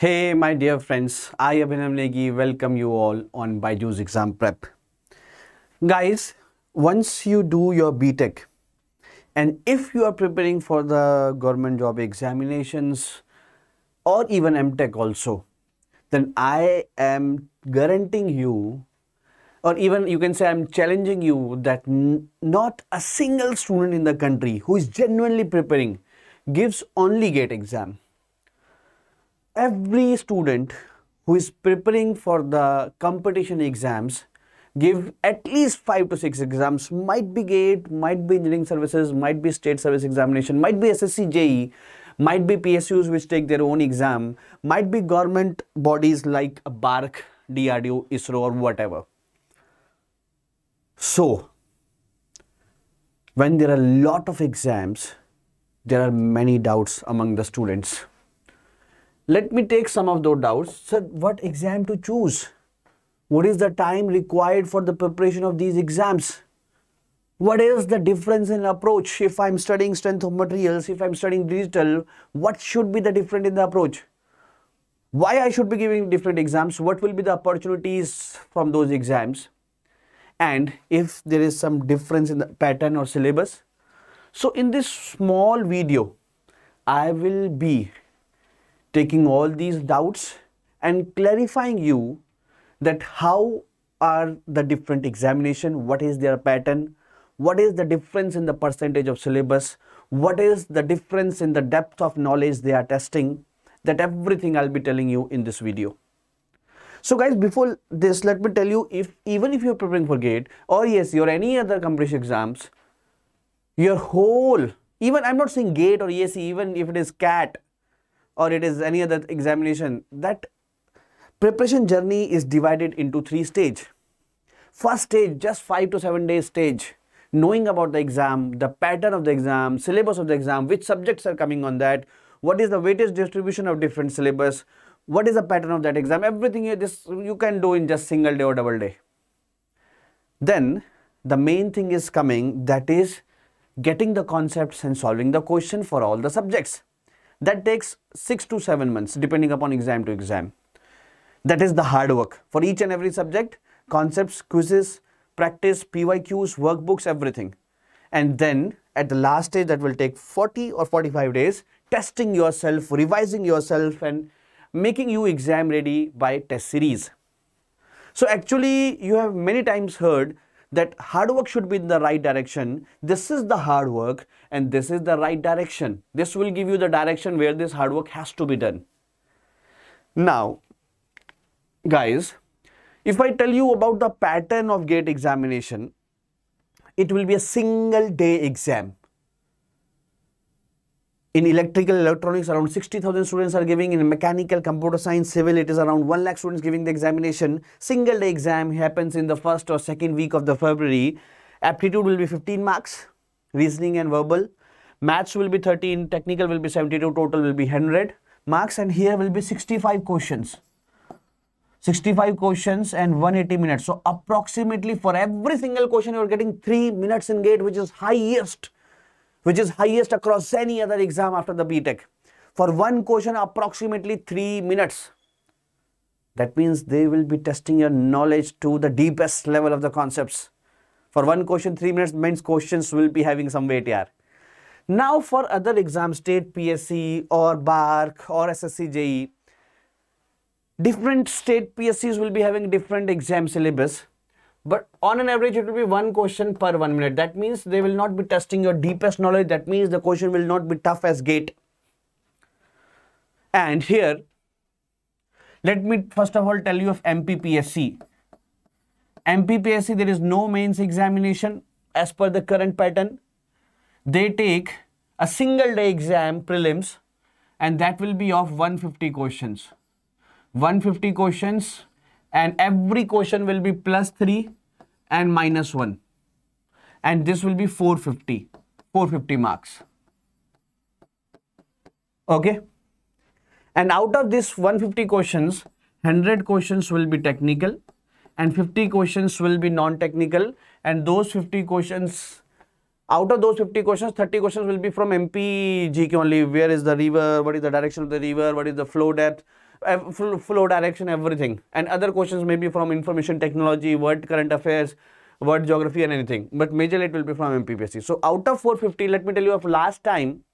Hey, my dear friends, I, Abhinav Negi, welcome you all on Byju's Exam Prep. Guys, once you do your BTech, and if you are preparing for the government job examinations or even MTech also, then I am guaranteeing you, or even you can say I'm challenging you that not a single student in the country who is genuinely preparing gives only GATE exam every student who is preparing for the competition exams give at least five to six exams. Might be gate might be engineering services might be state service examination might be ssc je might be psus which take their own exam might be government bodies like barc drdo isro or whatever. So when there are a lot of exams there are many doubts among the students let me take some of those doubts. Sir, what exam to choose? What is the time required for the preparation of these exams? What is the difference in approach? If I'm studying strength of materials, if I'm studying digital, what should be the difference in the approach? Why I should be giving different exams? What will be the opportunities from those exams? And if there is some difference in the pattern or syllabus. So in this small video, I will be taking all these doubts and clarifying you that how are the different examination, what is their pattern, what is the difference in the percentage of syllabus, what is the difference in the depth of knowledge they are testing, that everything I'll be telling you in this video. So guys, before this, let me tell you, if even if you're preparing for GATE or yes, or any other competition exams, your whole, even I'm not saying GATE or ESE, even if it is CAT, or it is any other examination, that preparation journey is divided into three stage. First stage, just five to seven days stage, knowing about the exam, the pattern of the exam, syllabus of the exam, which subjects are coming on that, what is the weightage distribution of different syllabus, what is the pattern of that exam, everything you, this, you can do in just single day or double day. Then the main thing is coming that is getting the concepts and solving the question for all the subjects. That takes six to seven months depending upon exam to exam. That is the hard work for each and every subject, concepts, quizzes, practice, PYQs, workbooks, everything. And then at the last stage that will take 40 or 45 days, testing yourself, revising yourself and making you exam ready by test series. So actually you have many times heard that hard work should be in the right direction. This is the hard work and this is the right direction. This will give you the direction where this hard work has to be done. Now, guys, if I tell you about the pattern of GATE examination, it will be a single day exam. In electrical electronics, around 60,000 students are giving. In mechanical, computer science, civil, it is around 1 lakh students giving the examination. Single day exam happens in the first or second week of the February. Aptitude will be 15 marks, reasoning and verbal. Maths will be 13, technical will be 72, total will be 100 marks and here will be 65 questions. 65 questions and 180 minutes. So approximately for every single question you are getting 3 minutes in gate which is highest which is highest across any other exam after the BTech. For one question, approximately 3 minutes. That means they will be testing your knowledge to the deepest level of the concepts. For one question, 3 minutes means questions will be having some weight here. Now for other exams, state PSC or BARC or SSC JE, different state PSCs will be having different exam syllabus. But on an average, it will be one question per one minute. That means they will not be testing your deepest knowledge. That means the question will not be tough as gate. And here, let me first of all tell you of MPPSC. MPPSC, there is no mains examination as per the current pattern. They take a single day exam prelims and that will be of 150 questions. 150 questions and every question will be plus 3 and minus 1 and this will be 450 450 marks. Okay? And out of this 150 questions 100 questions will be technical and 50 questions will be non-technical. And those 50 questions out of those 50 questions 30 questions will be from mp gk only. Where is the river? What is the direction of the river? What is the flow depth flow direction, everything. And other questions may be from information technology, world current affairs, world geography and anything. But majorly it will be from MPPSC. So out of 450, let me tell you of last time,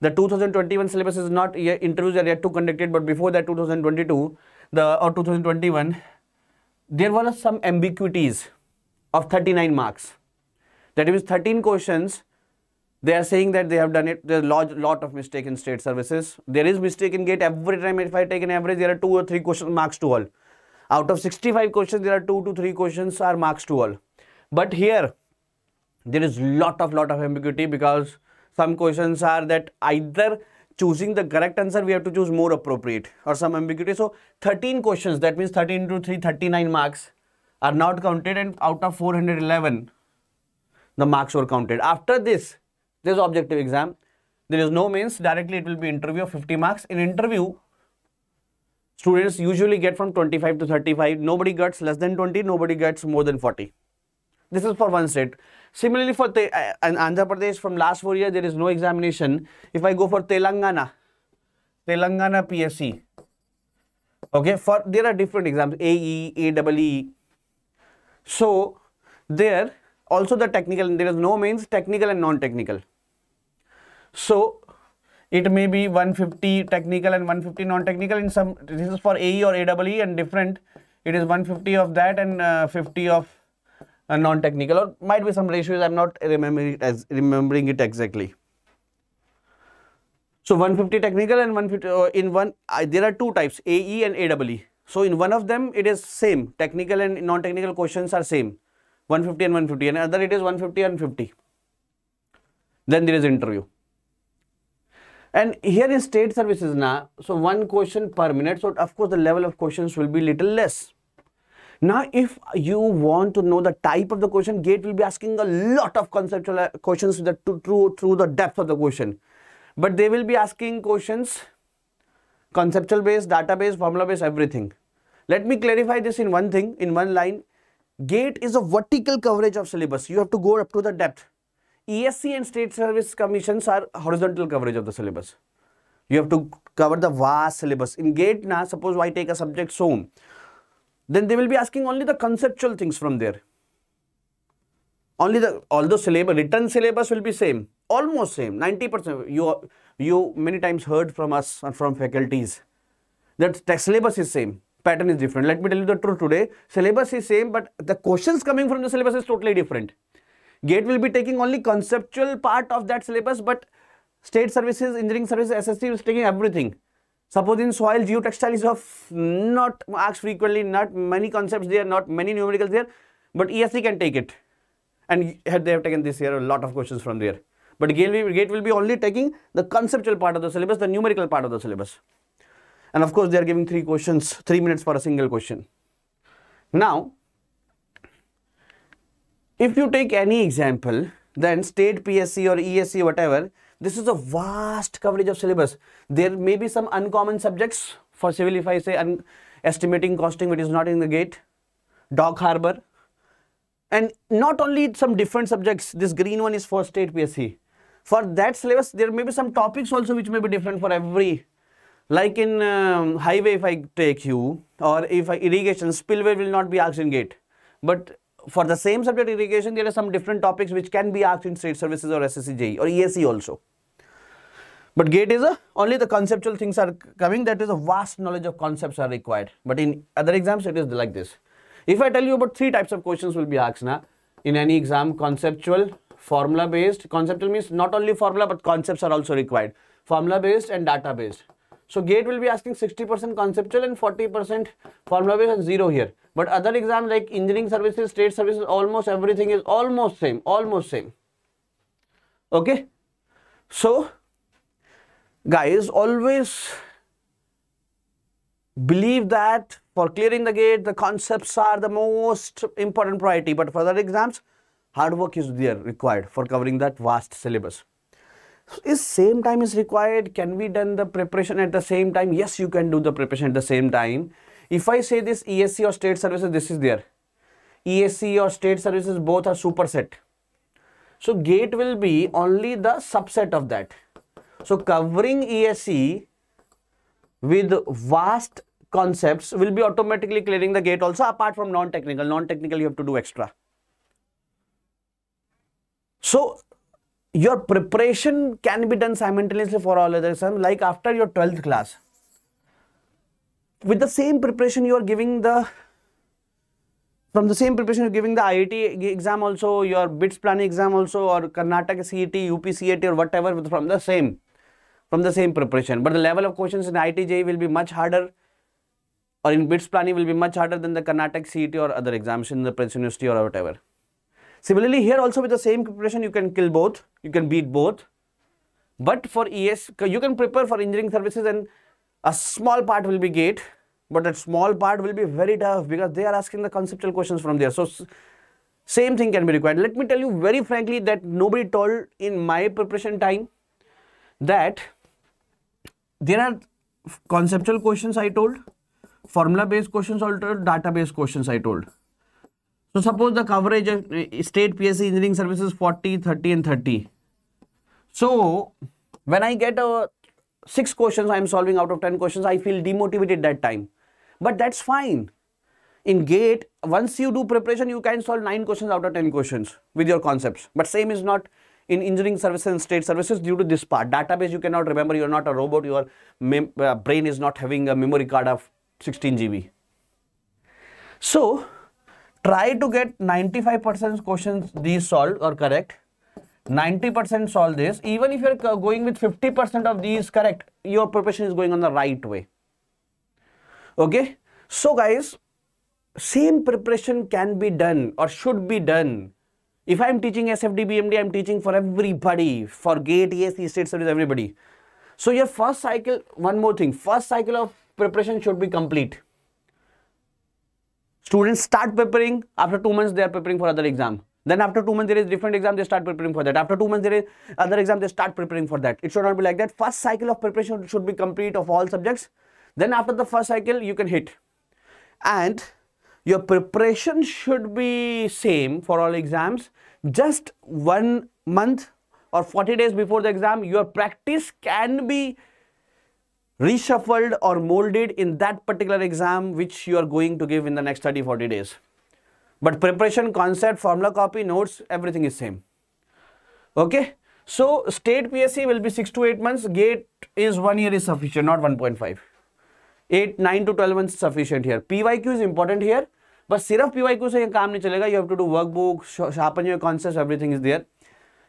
the 2021 syllabus is not yet, interviews are yet to conducted, but before that 2022, the or 2021, there were some ambiguities of 39 marks. That means 13 questions they are saying that they have done it. There's a lot, lot of mistake in state services. There is mistake in gate. Every time if I take an average, there are two or three question marks to all. Out of 65 questions, there are two to three questions are marks to all. But here, there is lot of lot of ambiguity because some questions are that either choosing the correct answer, we have to choose more appropriate or some ambiguity. So 13 questions, that means 13 to 3, 39 marks are not counted and out of 411, the marks were counted. After this, this objective exam. There is no means, directly it will be interview of 50 marks. In interview, students usually get from 25 to 35. Nobody gets less than 20, nobody gets more than 40. This is for one state. Similarly, for Te uh, Andhra Pradesh, from last four years, there is no examination. If I go for Telangana, Telangana PSC, okay, for there are different exams, AE, AEE. So, there also the technical, there is no means technical and non-technical. So it may be 150 technical and 150 non-technical in some, this is for AE or AEE and different, it is 150 of that and uh, 50 of uh, non-technical or might be some ratios, I'm not remembering it, as, remembering it exactly. So 150 technical and 150 uh, in one, uh, there are two types, AE and AEE. So in one of them, it is same, technical and non-technical questions are same, 150 and 150 and other it is 150 and 50. Then there is interview. And here in state services now, so one question per minute. So of course the level of questions will be little less. Now, if you want to know the type of the question, GATE will be asking a lot of conceptual uh, questions through, through the depth of the question. But they will be asking questions conceptual based, database, formula based, everything. Let me clarify this in one thing, in one line. GATE is a vertical coverage of syllabus. You have to go up to the depth. ESE and state service commissions are horizontal coverage of the syllabus. You have to cover the vast syllabus. In GATE now, suppose I take a subject SOM, then they will be asking only the conceptual things from there. Only the, although syllabus, written syllabus will be same, almost same, 90%. You, you many times heard from us and from faculties that text syllabus is same, pattern is different. Let me tell you the truth today, syllabus is same, but the questions coming from the syllabus is totally different. GATE will be taking only conceptual part of that syllabus, but state services, engineering services, SSC is taking everything. Suppose in soil geotextile is of not asked frequently, not many concepts there, not many numericals there, but ESE can take it. And they have taken this year a lot of questions from there. But GATE will be only taking the conceptual part of the syllabus, the numerical part of the syllabus. And of course, they are giving three questions, three minutes for a single question. Now, if you take any example, then state PSC or ESE, whatever, this is a vast coverage of syllabus. There may be some uncommon subjects for civil, if I say estimating costing, which is not in the gate, dock harbor, and not only some different subjects, this green one is for state PSC. For that syllabus, there may be some topics also which may be different for every. Like in um, highway, if I take you, or if I, irrigation, spillway will not be asked in gate. But for the same subject irrigation, there are some different topics which can be asked in state services or SSC JE or ESE also. But GATE is a, only the conceptual things are coming, that is a vast knowledge of concepts are required. But in other exams, it is like this. If I tell you about three types of questions will be asked now, in any exam, conceptual, formula based, conceptual means not only formula but concepts are also required, formula based and data based. So GATE will be asking 60% conceptual and 40% formula based zero here. But other exam like engineering services, state services, almost everything is almost same, almost same. Okay. So guys always believe that for clearing the gate, the concepts are the most important priority. But for other exams, hard work is there required for covering that vast syllabus is same time is required? Can we done the preparation at the same time? Yes you can do the preparation at the same time. If i say this ese or state services this is there. Ese or state services both are superset. So gate will be only the subset of that. So covering ese with vast concepts will be automatically clearing the gate also apart from non-technical. Non-technical you have to do extra. So your preparation can be done simultaneously for all other exams like after your 12th class. With the same preparation you are giving the from the same preparation you're giving the IIT exam also, your BITS Pilani exam also or Karnataka CET, UP CET or whatever from the same from the same preparation. But the level of questions in IIT will be much harder or in BITS Pilani will be much harder than the Karnataka CET or other exams in the Prince University or whatever. Similarly, here also with the same preparation, you can kill both, you can beat both. But for ES, you can prepare for engineering services and a small part will be gate, but that small part will be very tough because they are asking the conceptual questions from there. So, same thing can be required. Let me tell you very frankly that nobody told in my preparation time that there are conceptual questions I told, formula based questions I told, questions I told. So suppose the coverage of uh, state PSC engineering services 40, 30 and 30. So when I get a six questions I am solving out of 10 questions, I feel demotivated that time. But that's fine. In GATE, once you do preparation, you can solve nine questions out of 10 questions with your concepts. But same is not in engineering services and state services due to this part. Database you cannot remember, you are not a robot, your uh, brain is not having a memory card of 16 GB. So try to get 95% questions these solved or correct. 90% solve this. Even if you're going with 50% of these correct your preparation is going on the right way. Okay? So guys same preparation can be done or should be done. If i'm teaching sfd bmd i'm teaching for everybody for gate ESE, state service everybody. So your first cycle one more thing first cycle of preparation should be complete Students start preparing, after two months they are preparing for other exam. Then after two months there is different exam, they start preparing for that. After two months there is other exam, they start preparing for that. It should not be like that. First cycle of preparation should be complete of all subjects. Then after the first cycle, you can hit. And your preparation should be same for all exams. Just one month or 40 days before the exam, your practice can be reshuffled or molded in that particular exam which you are going to give in the next 30 40 days. But preparation concept formula copy notes everything is same. Okay? So state psc will be 6 to 8 months. Gate is 1 year is sufficient not 1.5 8 9 to 12 months sufficient here. Pyq is important here but sirf pyq se kaam nahi chalega you have to do workbook sharpen your concepts everything is there.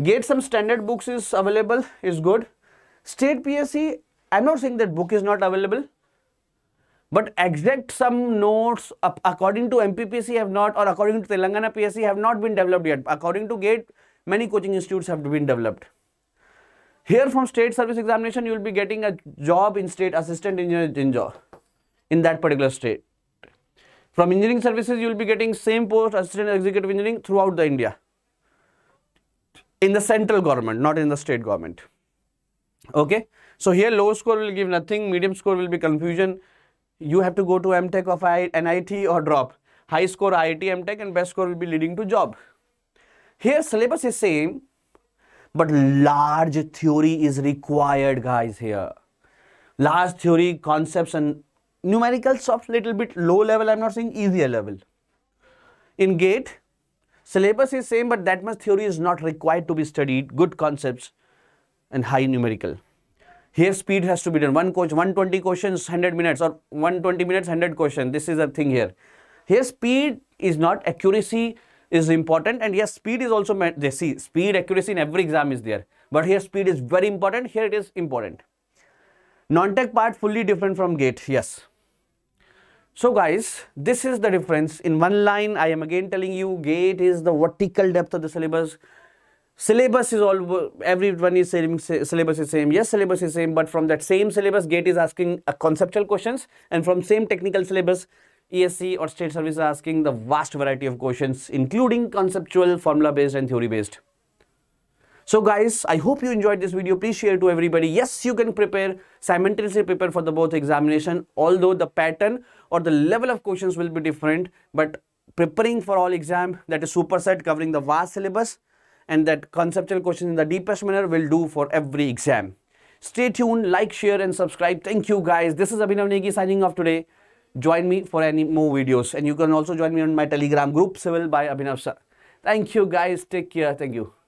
Get some standard books is available is good. State psc I'm not saying that book is not available, but exact some notes according to MPPSC have not or according to Telangana PSC have not been developed yet. According to GATE, many coaching institutes have been developed. Here from state service examination, you will be getting a job in state assistant engineer in in that particular state. From engineering services, you will be getting same post assistant executive engineering throughout the India. In the central government, not in the state government. Okay. So here low score will give nothing, medium score will be confusion. You have to go to MTech of NIT or drop. High score IIT MTech and best score will be leading to job. Here syllabus is same, but large theory is required guys here. Large theory concepts and numerical soft little bit low level, I'm not saying easier level. In GATE, syllabus is same but that much theory is not required to be studied, good concepts and high numerical. Here speed has to be done. One coach, 120 questions, 100 minutes or 120 minutes, 100 questions. This is a thing here. Here speed is not accuracy is important and yes speed is also meant they see speed accuracy in every exam is there but here speed is very important here it is important non-tech part fully different from gate yes so guys this is the difference in one line i am again telling you gate is the vertical depth of the syllabus syllabus is all everyone is saying syllabus is same. Yes syllabus is same but from that same syllabus gate is asking a conceptual questions and from same technical syllabus ESE or state service is asking the vast variety of questions including conceptual formula based and theory based so guys i hope you enjoyed this video. Please share to everybody. Yes you can prepare simultaneously prepare for the both examination although the pattern or the level of questions will be different but preparing for all exam that is superset covering the vast syllabus and that conceptual question in the deepest manner will do for every exam. Stay tuned, like, share, and subscribe. Thank you, guys. This is Abhinav Negi signing off today. Join me for any more videos, and you can also join me on my Telegram group, Civil by Abhinav Sir. Thank you, guys. Take care. Thank you.